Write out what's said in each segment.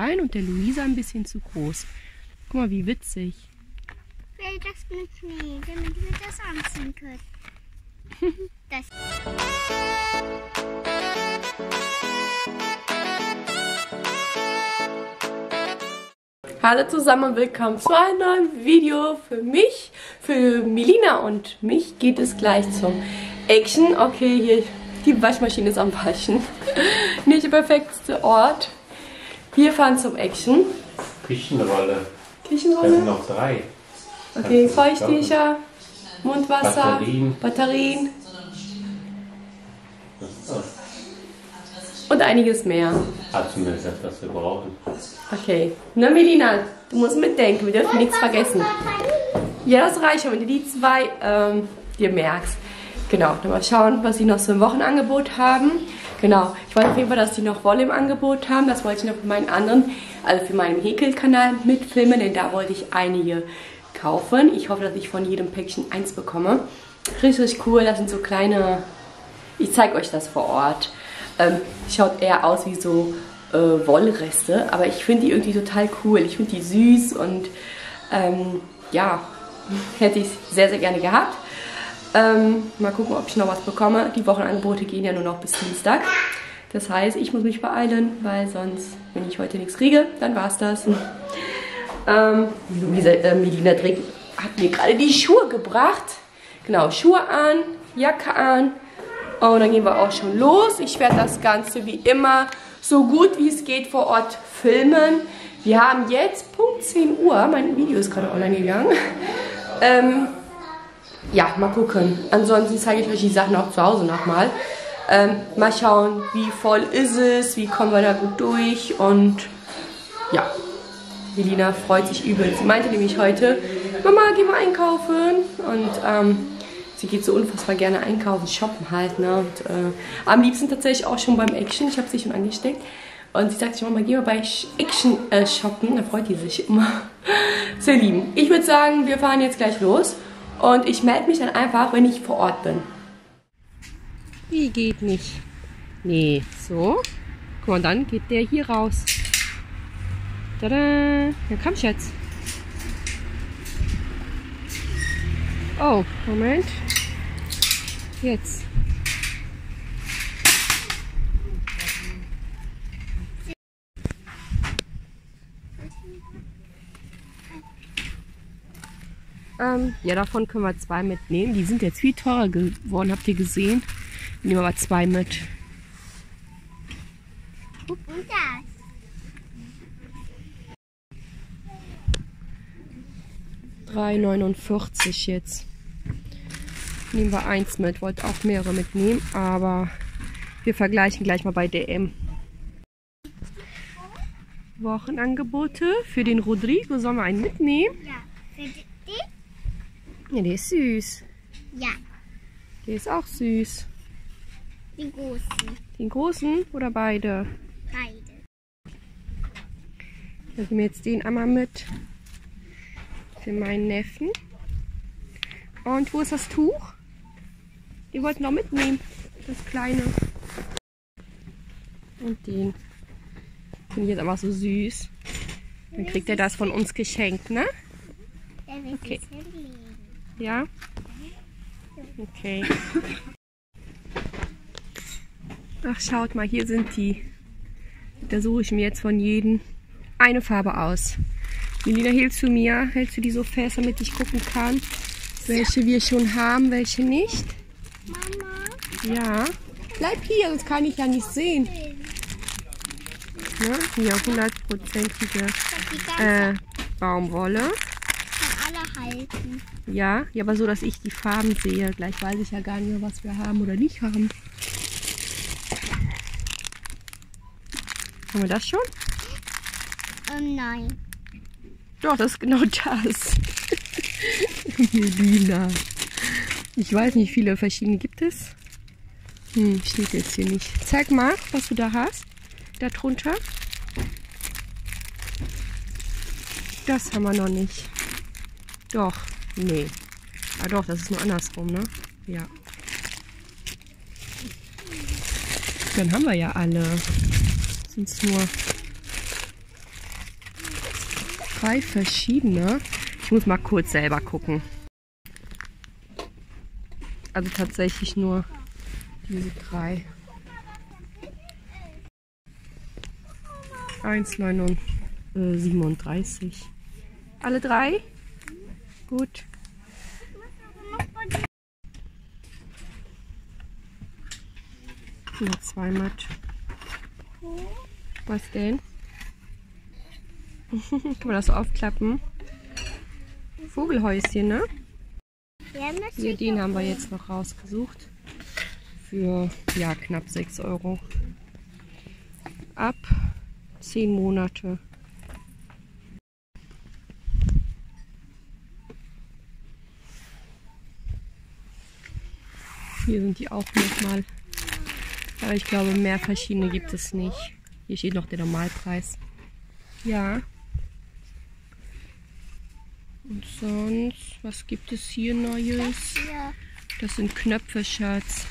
klein und der Luisa ein bisschen zu groß. Guck mal, wie witzig. Will das mit Schnee, damit wir das anziehen können. das. Hallo zusammen und willkommen zu einem neuen Video für mich, für Melina und mich geht es gleich zum Action. Okay, hier die Waschmaschine ist am Waschen. Nicht der perfekteste Ort. Wir fahren zum Action. Küchenrolle. Das Küchenrolle. sind noch drei. Okay, Feuchttücher, Mundwasser, Batterien. Batterien Das das. und einiges mehr. Hat zumindest das, was wir brauchen. Okay. Na Melina, du musst mitdenken, wir dürfen nichts vergessen. Ja, das reicht schon, wenn du die zwei ähm, dir merkst. Genau, dann mal schauen, was sie noch so im Wochenangebot haben. Genau, ich wollte auf jeden Fall, dass die noch Wolle im Angebot haben. Das wollte ich noch für meinen anderen, also für meinen Häkelkanal mitfilmen, denn da wollte ich einige kaufen. Ich hoffe, dass ich von jedem Päckchen eins bekomme. Richtig, cool. Das sind so kleine, ich zeige euch das vor Ort. Ähm, schaut eher aus wie so äh, Wollreste, aber ich finde die irgendwie total cool. Ich finde die süß und ähm, ja, hätte ich sehr, sehr gerne gehabt. Ähm, mal gucken, ob ich noch was bekomme. Die Wochenangebote gehen ja nur noch bis Dienstag. Das heißt, ich muss mich beeilen, weil sonst, wenn ich heute nichts kriege, dann war's das. Ähm, Luisa, äh, Melina trägt, hat mir gerade die Schuhe gebracht. Genau, Schuhe an, Jacke an. Und dann gehen wir auch schon los. Ich werde das Ganze wie immer so gut wie es geht vor Ort filmen. Wir haben jetzt Punkt 10 Uhr. Mein Video ist gerade online gegangen. Ähm, ja, mal gucken. Ansonsten zeige ich euch die Sachen auch zu Hause nochmal. Ähm, mal schauen, wie voll ist es, wie kommen wir da gut durch und ja, Melina freut sich übel. Sie meinte nämlich heute, Mama, geh mal einkaufen und ähm, sie geht so unfassbar gerne einkaufen, shoppen halt, ne? Und, äh, am liebsten tatsächlich auch schon beim Action, ich habe sie schon angesteckt. Und sie sagt sich, Mama, geh mal bei Action äh, shoppen, da freut die sich immer. Sehr lieben. Ich würde sagen, wir fahren jetzt gleich los. Und ich melde mich dann einfach, wenn ich vor Ort bin. Wie geht nicht? Nee, so. Guck mal, dann geht der hier raus. Tada! Ja, komm, Schatz. Oh, Moment. Jetzt. Ähm, ja, davon können wir zwei mitnehmen. Die sind jetzt viel teurer geworden, habt ihr gesehen? Nehmen wir mal zwei mit. Und das. Drei 3,49 jetzt. Nehmen wir eins mit. Wollte auch mehrere mitnehmen, aber wir vergleichen gleich mal bei DM. Wochenangebote für den Rodrigo. Sollen wir einen mitnehmen? Ja. Die, die? Ja, der ist süß. Ja, Der ist auch süß. die großen. Den großen oder beide? Beide. Dann nehmen wir jetzt den einmal mit. Für meinen Neffen. Und wo ist das Tuch? Den wollten noch mitnehmen. Das kleine. Und den. Finde ich jetzt aber so süß. Dann kriegt er das von uns geschenkt, ne? Okay. Ja? Okay. Ach, schaut mal, hier sind die. Da suche ich mir jetzt von jedem eine Farbe aus. Melina, hältst du mir? Hältst du die so fest, damit ich gucken kann, welche wir schon haben, welche nicht? Mama, Ja. Bleib hier, sonst kann ich ja nicht sehen. Ne? Hier, hundertprozentige äh, Baumwolle. Alle halten. Ja, ja, aber so, dass ich die Farben sehe. Gleich weiß ich ja gar nicht mehr, was wir haben oder nicht haben. Haben wir das schon? Ähm, nein. Doch, das ist genau das. Melina. Ich weiß nicht, viele verschiedene gibt es. Hm, steht jetzt hier nicht. Zeig mal, was du da hast. Da drunter. Das haben wir noch nicht. Doch, nee. Ah doch, das ist nur andersrum, ne? Ja. Dann haben wir ja alle. Sind es nur drei verschiedene. Ich muss mal kurz selber gucken. Also tatsächlich nur diese drei. 1,37. Alle drei? Gut. Noch zwei Matt. Was denn? Kann man das so aufklappen? Vogelhäuschen, ne? Hier, den haben wir jetzt noch rausgesucht. Für ja, knapp 6 Euro. Ab 10 Monate. Hier sind die auch nochmal. Aber ich glaube, mehr verschiedene gibt es nicht. Hier steht noch der Normalpreis. Ja. Und sonst, was gibt es hier Neues? Das sind Knöpfe, Schatz.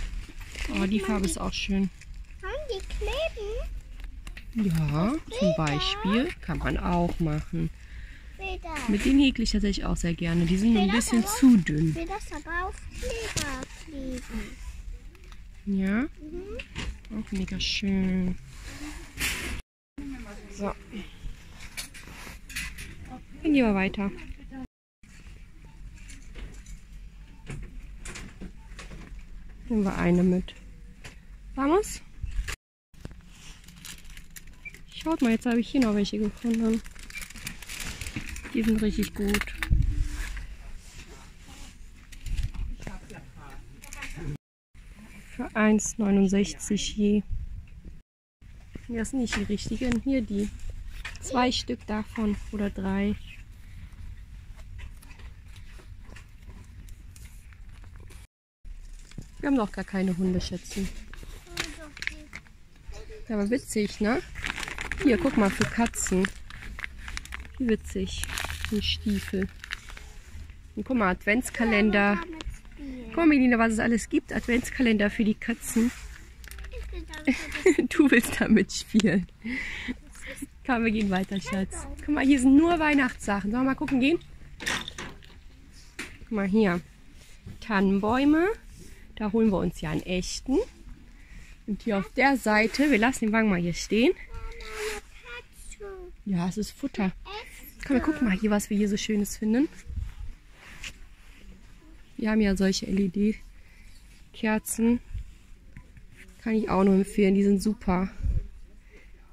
Oh, die Farbe ist auch schön. Haben die kleben? Ja, zum Beispiel kann man auch machen. Mit denen häkle ich tatsächlich auch sehr gerne. Die sind ein bisschen zu dünn. Will das aber auf Kleber kleben. Ja, auch mega schön. So. Dann gehen wir weiter. Nehmen wir eine mit. Vamos? Schaut mal, jetzt habe ich hier noch welche gefunden. Die sind richtig gut. 1,69 je. Das sind nicht die richtigen. Hier die. Zwei Stück davon oder drei. Wir haben noch gar keine Hundeschätzen. Aber witzig, ne? Hier, guck mal, für Katzen. Wie witzig. Ein Stiefel. Und guck mal, Adventskalender. Guck mal, Melina, was es alles gibt. Adventskalender für die Katzen. Du willst damit spielen. Komm, wir gehen weiter, Schatz. Guck mal, hier sind nur Weihnachtssachen. Sollen wir mal gucken gehen? Guck mal hier. Tannenbäume. Da holen wir uns ja einen echten. Und hier auf der Seite, wir lassen den Wagen mal hier stehen. Ja, es ist Futter. Komm, wir gucken mal hier, was wir hier so Schönes finden. Wir haben ja solche LED-Kerzen. Kann ich auch nur empfehlen, die sind super.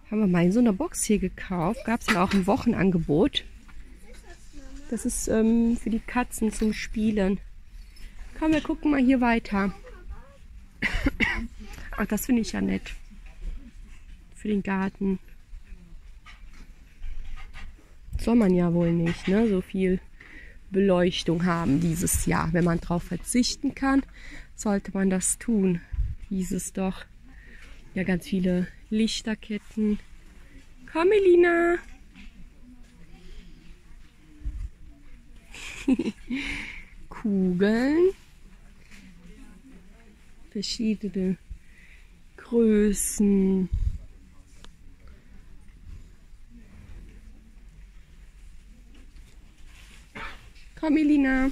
Haben wir mal in so einer Box hier gekauft. Gab es ja auch im Wochenangebot. Das ist ähm, für die Katzen zum Spielen. Komm, wir gucken mal hier weiter. Ach, das finde ich ja nett. Für den Garten. Soll man ja wohl nicht, ne? So viel Beleuchtung haben dieses Jahr. Wenn man drauf verzichten kann, sollte man das tun. Hieß es doch. Ja, ganz viele Lichterketten. Komm, Elina. Kugeln. Verschiedene Größen. Komm, Elina.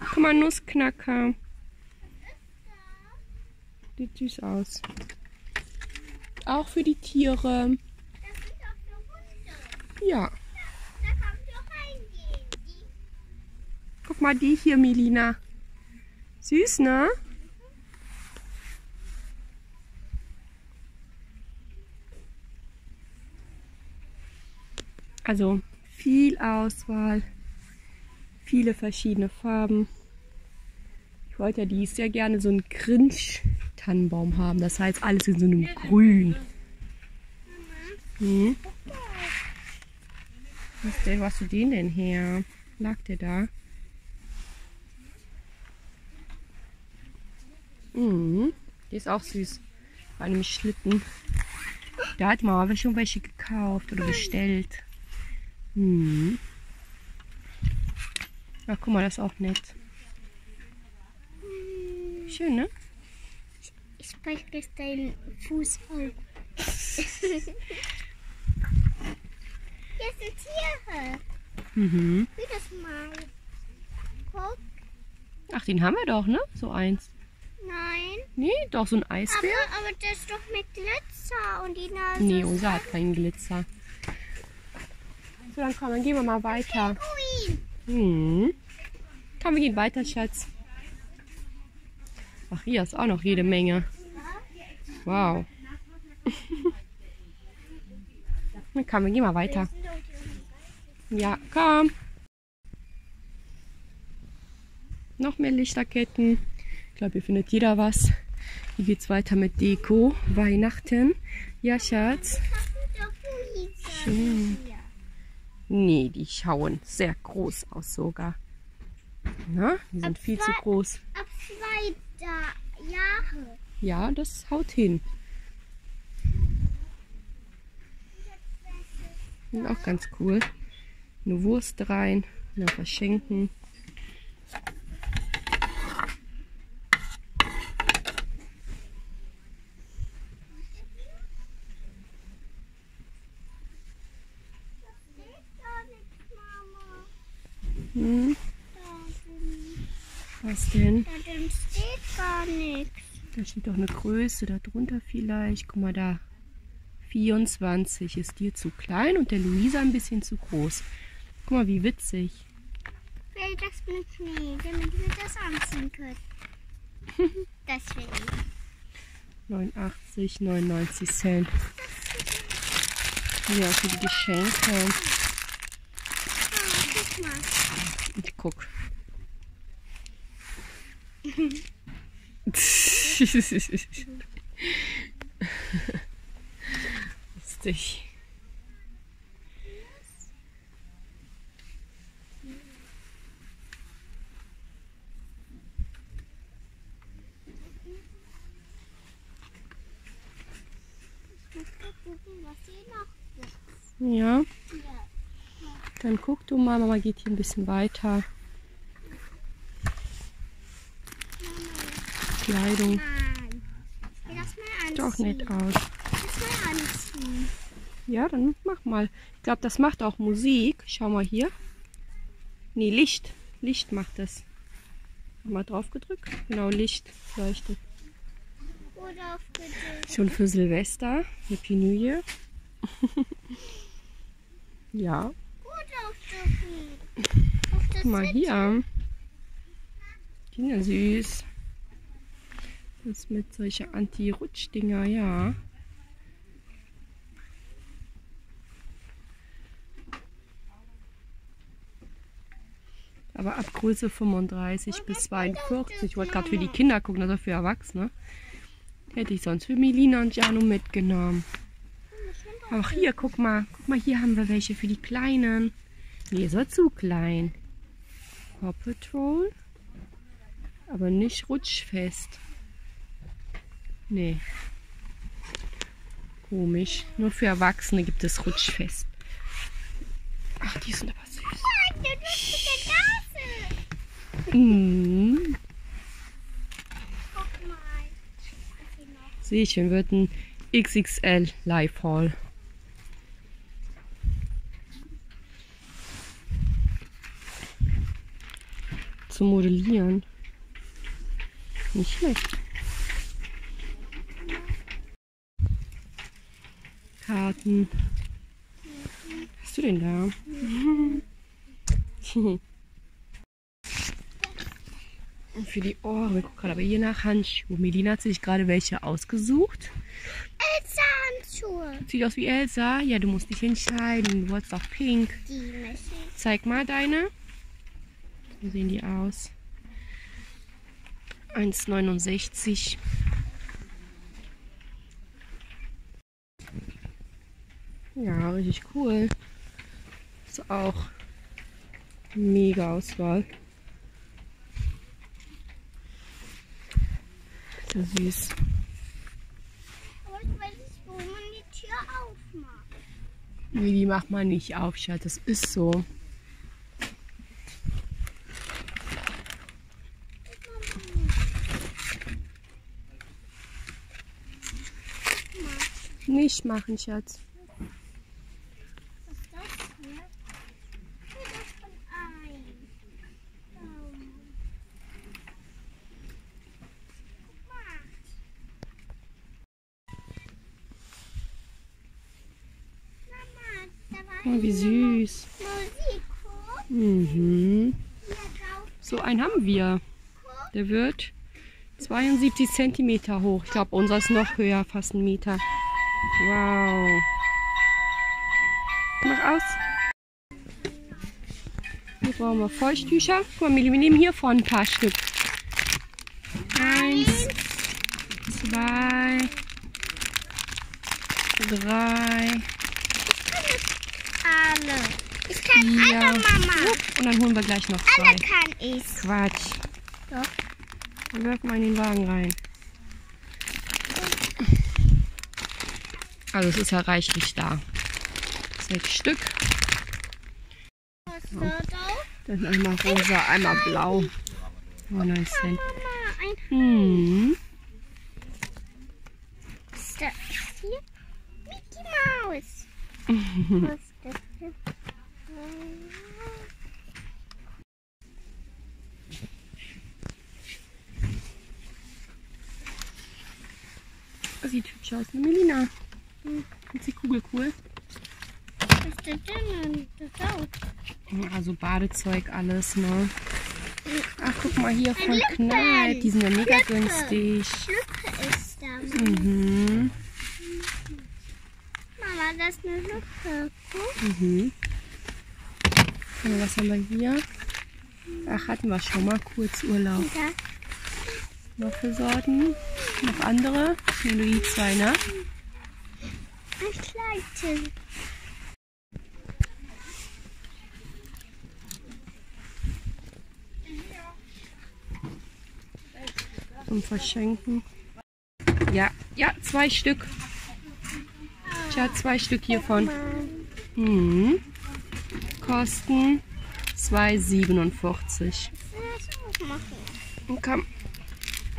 Guck mal, Nussknacker. Sieht süß aus. Auch für die Tiere. Ja. Guck mal, die hier, Melina. Süß, ne? Also viel Auswahl, viele verschiedene Farben. Ich wollte ja dies sehr gerne so einen Grinch-Tannenbaum haben. Das heißt alles in so einem Grün. Hm? Was denn, wo hast du den denn her? Lag der da? Mhm. Der ist auch süß. Bei einem Schlitten. Da hat Mama schon welche gekauft oder bestellt. Mhm. Ach, guck mal, das ist auch nett. Schön, ne? Ich spreche deinen Fuß an. Hier sind Tiere. Mhm. Wie das mal. Guck. Ach, den haben wir doch, ne? So eins. Nein. Nee, doch so ein Aber, Eisbär. aber das ist doch mit Glitzer und die Nase. Nee, unser hat keinen Glitzer. So, dann komm, dann gehen wir mal weiter. Pinguin. Hm. Komm, wir gehen weiter, Schatz. Ach, hier ist auch noch jede Menge. Wow. Na komm, wir gehen mal weiter. Ja, komm. Noch mehr Lichterketten. Ich glaube, hier findet jeder was. Hier geht's weiter mit Deko. Weihnachten. Ja, Schatz. Schön. Nee, die schauen sehr groß aus sogar. Na, die sind viel zu groß. Ab zwei da Jahre. Ja, das haut hin. Sind auch ganz cool. Eine Wurst rein, eine verschenken. Steht gar nichts, Mama. Hm, Da drin, was denn? da drin steht gar nichts. Da steht doch eine Größe darunter vielleicht. Guck mal da. 24 ist dir zu klein und der Luisa ein bisschen zu groß. Guck mal, wie witzig. Vielleicht das mit Schnee, damit wir das anziehen können. das will ich. 89, 99 Cent. Ja, für die Geschenke. Ah, guck mal. Ich guck. Lustig. Ich muss mal gucken, was hier noch gibt. Ja, Ja. dann guck du mal. Mama geht hier ein bisschen weiter. Kleidung. Sieht auch nett aus. Ja, dann mach mal. Ich glaube, das macht auch Musik. Schau mal hier. Nee, Licht. Licht macht das. Mal drauf gedrückt. Genau, Licht leuchtet. Schon für Silvester. Happy New Year. ja, guck mal hier. Kinder süß. Das mit solche Anti-Rutsch-Dinger, ja. Aber ab Größe 35 bis 42. Ich wollte gerade für die Kinder gucken, also für Erwachsene. Hätte ich sonst für Melina und Jano mitgenommen. Ach, hier, guck mal. Guck mal, hier haben wir welche für die Kleinen. Nee, ist zu klein. Paw Patrol. Aber nicht rutschfest. Nee. Komisch. Nur für Erwachsene gibt es rutschfest. Ach, die sind aber süß. Nase. Mhm. Sehe ich, wird ein XXL Live Haul. Zum Modellieren. Nicht schlecht. Karten. Was hast du denn da? Und für die Ohren. Ich guck gerade aber hier nach Handschuhe. Melina hat sich gerade welche ausgesucht. Elsa-Handschuhe. Sieht aus wie Elsa. Ja, du musst dich entscheiden. Du wolltest doch pink. Die müssen. Zeig mal deine. So sehen die aus. 1,69. Ja, richtig cool. Ist auch mega Auswahl. So süß. Aber ich weiß nicht, wo man die Tür aufmacht. Nee, die macht man nicht auf, Schatz. Das ist so. Nicht machen, Schatz. Was ist das hier? Oh, wie süß. Mhm. So einen haben wir. Der wird 72 cm hoch. Ich glaube, unser ist noch höher, fast ein Meter. Wow. Mach aus. Hier brauchen wir Feuchttücher. Guck mal, wir nehmen hier vorne ein paar Stück. Eins, zwei, drei, Alle. Vier. alle, Mama. Und dann holen wir gleich noch zwei. Alle kann ich. Quatsch. Doch. Dann werfen wir in den Wagen rein. Also es ist ja reichlich da. Sechs Stück. Da? Dann einmal rosa, einmal blau. Oh, nice. Mama, ein Hm. Was ist das hier? Mickey Mouse. Was ist das hier? Das sieht hübsch aus, ne Melina? Ist die Kugel cool? Was ist das denn? Das auch. Also Badezeug, alles, ne? Ach, guck mal hier von. Kneipp. Die sind ja mega Lippe. günstig. Lücke ist da. Mhm. Mama, das ist eine Lücke. Guck. Mhm. Und was haben wir hier? Ach, hatten wir schon mal kurz Urlaub. Da. Noch für Sorten? Noch andere? Die zwei, ne? Ein Kleidchen. Zum Verschenken. Ja, ja, zwei Stück. Tja, zwei Stück hiervon. Mhm. Kosten 2,47. Das auch machen. Und komm, Ja, das aber auch machen.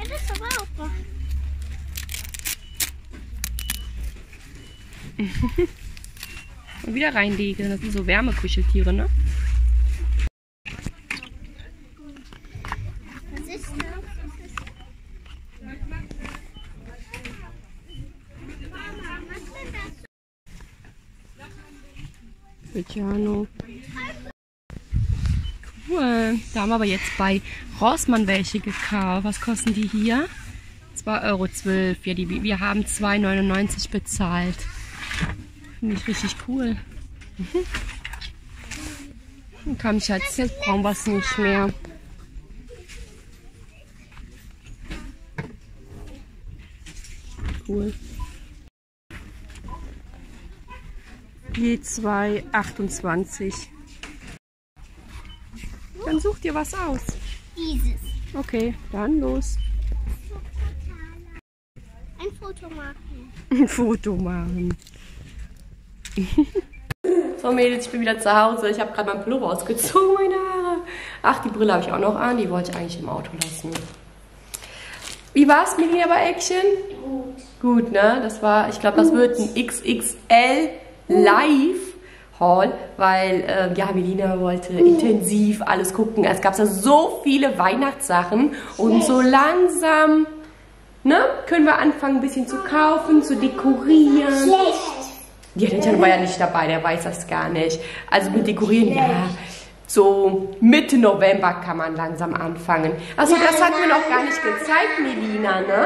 Und wieder reinlegen. Das sind so Wärmekuscheltiere, ne? Was ist das? Was ist Mama, was ist das? Piano. Cool. Da haben wir aber jetzt bei Rossmann welche gekauft. Was kosten die hier? 2,12 Euro. Ja, die, wir haben 2,99 Euro bezahlt. Finde ich richtig cool. Mhm. Komm, Schatz, jetzt brauchen wir es nicht mehr. Cool. Je 2,28. Dann such dir was aus. Dieses. Okay, dann los. Ein Foto machen. Ein Foto machen. so Mädels, ich bin wieder zu Hause. Ich habe gerade mein Pullover ausgezogen, meine Haare. Ach, die Brille habe ich auch noch an. Die wollte ich eigentlich im Auto lassen. Wie war's mit mir bei Action? Gut. Gut, ne? Das war, ich glaube, das wird ein XXL Live Haul, weil äh, ja, Melina wollte intensiv alles gucken. Es gab da so viele Weihnachtssachen und so langsam, ne, können wir anfangen, ein bisschen zu kaufen, zu dekorieren. Schlecht. Ja, der Jan war ja nicht dabei, der weiß das gar nicht. Also mit Dekorieren, ja, so Mitte November kann man langsam anfangen. Also das hatten wir noch gar nicht gezeigt, Melina, ne?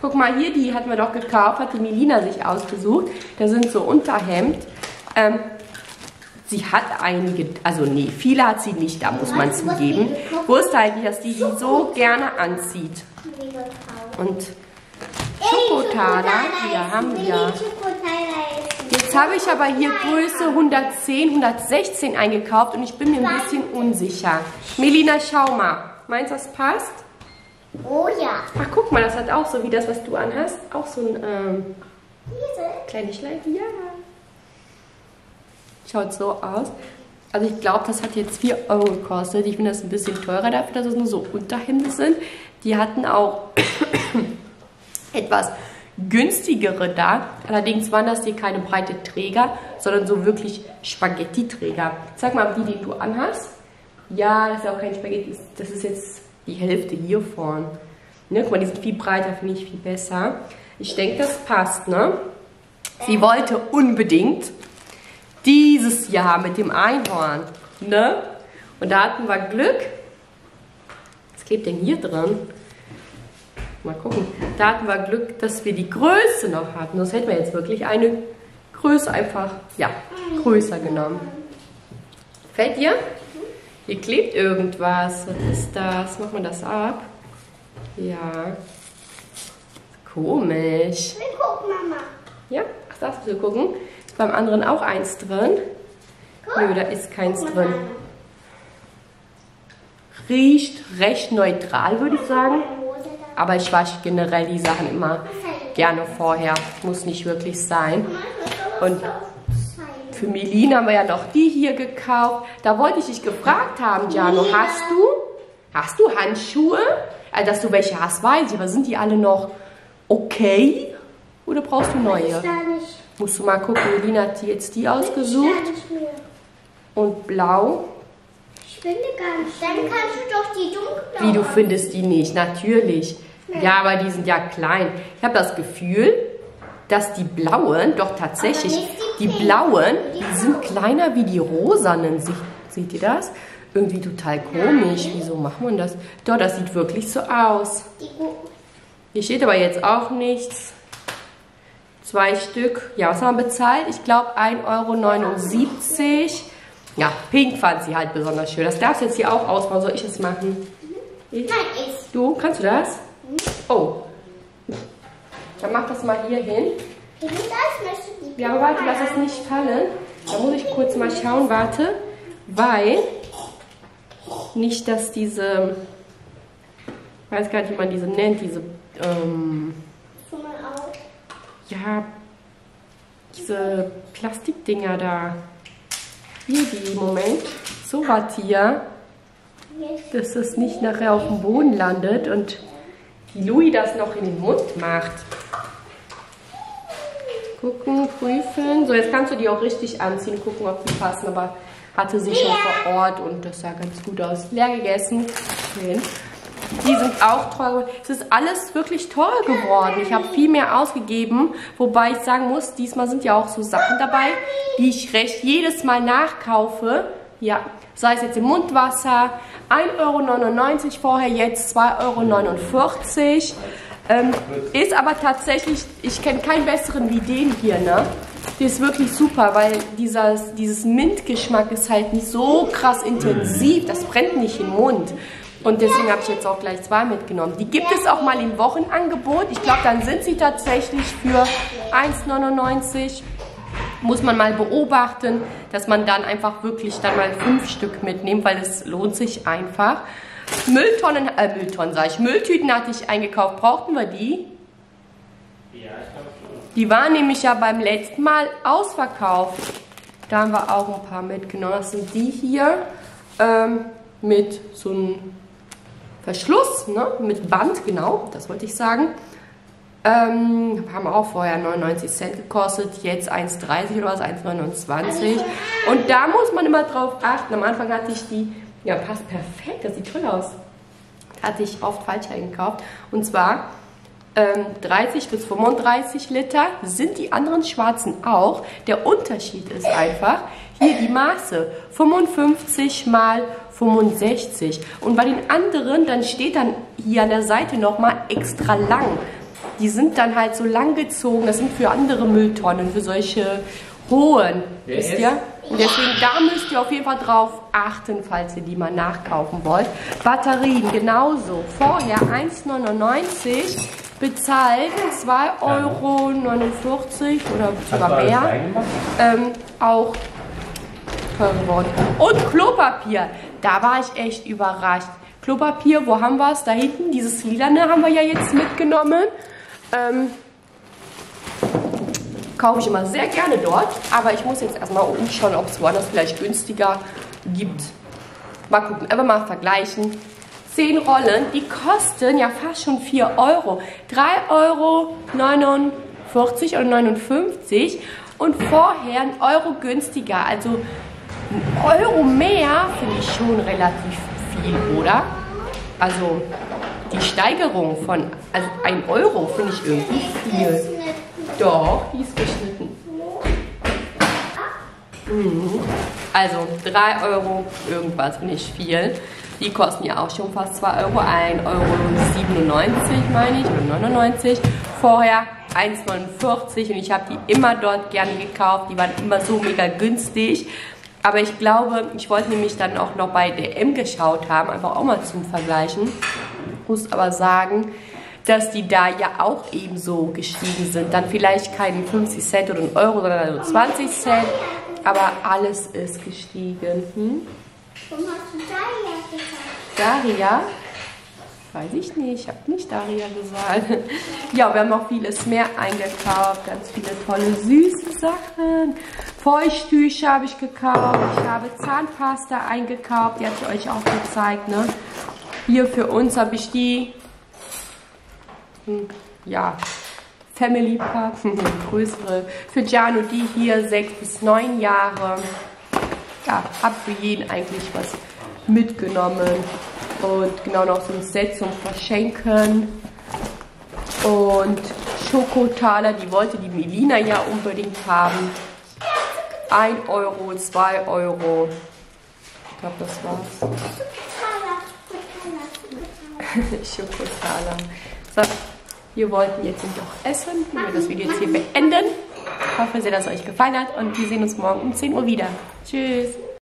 Guck mal hier, die hatten wir doch gekauft, hat die Melina sich ausgesucht. Da sind so Unterhemd. Ähm, sie hat einige, also nee, viele hat sie nicht, da muss man zugeben. Wusste eigentlich, dass die die so gerne anzieht. Und Schokotaler, hier haben wir. Jetzt habe ich aber hier Größe 110, 116 eingekauft und ich bin mir ein bisschen unsicher. Melina, schau mal. Meinst du, das passt? Oh ja. Ach, guck mal, das hat auch so wie das, was du anhast, auch so ein ähm, kleines. Ja. Schaut so aus. Also ich glaube, das hat jetzt 4 Euro gekostet. Ich finde das ein bisschen teurer dafür, dass es nur so Unterhemden sind. Die hatten auch etwas günstigere da. Allerdings waren das hier keine breite Träger, sondern so wirklich Spaghetti-Träger. Sag mal, die, die du anhast. Ja, das ist auch kein Spaghetti. Das ist jetzt die Hälfte hier vorn. Ne, guck mal, die sind viel breiter, finde ich viel besser. Ich denke, das passt, ne? Sie wollte unbedingt dieses Jahr mit dem Einhorn. Ne? Und da hatten wir Glück. Was klebt denn hier drin? Mal gucken. Da hatten wir Glück, dass wir die Größe noch hatten. Sonst hätten wir jetzt wirklich eine Größe einfach, ja, größer genommen. Fällt dir? Hier klebt irgendwas. Was ist das? Macht man das ab? Ja. Komisch. Wir gucken, Mama. Ja, ach, darfst du gucken? Beim anderen auch eins drin? Nö, da ist keins drin. Riecht recht neutral, würde ich sagen. Aber ich wasche generell die Sachen immer gerne vorher. Muss nicht wirklich sein. Und für Melina haben wir ja noch die hier gekauft. Da wollte ich dich gefragt haben, Jano, hast du, hast du Handschuhe? Also, dass du welche hast, weiß ich, aber sind die alle noch okay? Oder brauchst du neue? Da nicht. Musst du mal gucken, Melina hat jetzt die ausgesucht. Und blau. Ich finde gar nicht. Dann kannst du doch die dunkelblaue. Wie, du findest die nicht? Natürlich. Ja, aber die sind ja klein. Ich habe das Gefühl, dass die blauen, doch tatsächlich, die die blauen, die sind kleiner wie die rosanen. Seht ihr das? Irgendwie total komisch. Wieso macht man das? Doch, das sieht wirklich so aus. Hier steht aber jetzt auch nichts. Zwei Stück. Ja, was haben wir bezahlt? Ich glaube 1,79 Euro. Ja, pink fand sie halt besonders schön. Das darfst du jetzt hier auch ausbauen. Soll ich es machen? Ich? Nein, ist. Du, kannst du das? Oh. Dann mach das mal hier hin. Das Ja, aber warte, lass es nicht fallen. Da muss ich kurz mal schauen, warte. Weil nicht, dass diese, ich weiß gar nicht, wie man diese nennt, diese, ähm. Ja, diese Plastikdinger da. Hier, die, Moment. So was hier. Dass das nicht nachher auf dem Boden landet und die Louis das noch in den Mund macht. Gucken, prüfen. So, jetzt kannst du die auch richtig anziehen, gucken, ob die passen, aber hatte sie schon vor Ort und das sah ganz gut aus. Leer gegessen. Schön. Die sind auch teuer. Es ist alles wirklich teuer geworden. Ich habe viel mehr ausgegeben, wobei ich sagen muss, diesmal sind ja auch so Sachen dabei, die ich recht jedes Mal nachkaufe. Ja, sei es jetzt im Mundwasser, 1,99 Euro vorher, jetzt 2,49 Euro. Ähm, ist aber tatsächlich, ich kenne keinen besseren wie den hier, ne? Der ist wirklich super, weil dieses, dieses Mintgeschmack ist halt nicht so krass intensiv, das brennt nicht im Mund. Und deswegen habe ich jetzt auch gleich zwei mitgenommen. Die gibt es auch mal im Wochenangebot. Ich glaube, dann sind sie tatsächlich für 1,99 muss man mal beobachten, dass man dann einfach wirklich dann mal fünf Stück mitnimmt, weil es lohnt sich einfach. Mülltonnen, äh, Mülltonnen sag ich, Mülltüten hatte ich eingekauft. Brauchten wir die? Ja, ich glaube schon. Die waren nämlich ja beim letzten Mal ausverkauft. Da haben wir auch ein paar mitgenommen. Das sind die hier ähm, mit so einem Verschluss, ne? mit Band, genau, das wollte ich sagen. Ähm, haben auch vorher 99 Cent gekostet, jetzt 1,30 oder was, 1,29. Und da muss man immer drauf achten. Am Anfang hatte ich die, ja, passt perfekt, das sieht toll aus. Hatte ich oft falsch eingekauft. Und zwar 30 bis 35 Liter sind die anderen schwarzen auch. Der Unterschied ist einfach, hier die Maße 55 mal 65 und bei den anderen, dann steht dann hier an der Seite nochmal extra lang. Die sind dann halt so lang gezogen, das sind für andere Mülltonnen, für solche hohen, Wer wisst ihr? Und deswegen, da müsst ihr auf jeden Fall drauf achten, falls ihr die mal nachkaufen wollt. Batterien genauso. Vorher 1,99 bezahlt 2,49 Euro oder sogar mehr. Ähm, auch teuer geworden. Und Klopapier. Da war ich echt überrascht. Klopapier, wo haben wir es? Da hinten, dieses Lilane haben wir ja jetzt mitgenommen. Ähm, kaufe ich immer sehr gerne dort. Aber ich muss jetzt erstmal umschauen, ob es woanders vielleicht günstiger gibt. Mal gucken, einfach mal vergleichen. 10 Rollen, die kosten ja fast schon 4 Euro. 3,49 Euro oder 59 und vorher ein Euro günstiger. Also ein Euro mehr finde ich schon relativ viel, oder? Also die Steigerung von also 1 Euro finde ich irgendwie viel. Doch, die ist geschnitten. Also 3 Euro irgendwas, nicht viel. Die kosten ja auch schon fast 2 Euro. 1,97 Euro meine ich, oder 99. Vorher 1,49 und ich habe die immer dort gerne gekauft. Die waren immer so mega günstig. Aber ich glaube, ich wollte nämlich dann auch noch bei DM geschaut haben, einfach auch mal zum Vergleichen. Muss aber sagen, dass die da ja auch ebenso gestiegen sind. Dann vielleicht keinen 50 Cent oder einen Euro, sondern nur 20 Cent. Aber alles ist gestiegen. Hm? Warum hast du Daria gesagt? Daria? Weiß ich nicht, ich habe nicht Daria gesagt. Ja, wir haben auch vieles mehr eingekauft, ganz viele tolle süße Sachen. Feuchttücher habe ich gekauft, ich habe Zahnpasta eingekauft, die hatte ich euch auch gezeigt. Ne? Hier für uns habe ich die, hm, ja, Family Pack, größere. Für Giano die hier, sechs bis neun Jahre. Ja, habe für jeden eigentlich was mitgenommen. Und genau noch so ein Set zum Verschenken. Und Schokotaler, die wollte die Melina ja unbedingt haben. 1 Euro, 2 Euro. Ich glaube, das war's. Schokotaler. So, wir wollten jetzt nämlich auch essen. Wir werden das Video jetzt hier beenden. Ich hoffe sehr, dass es euch gefallen hat. Und wir sehen uns morgen um 10 Uhr wieder. Tschüss.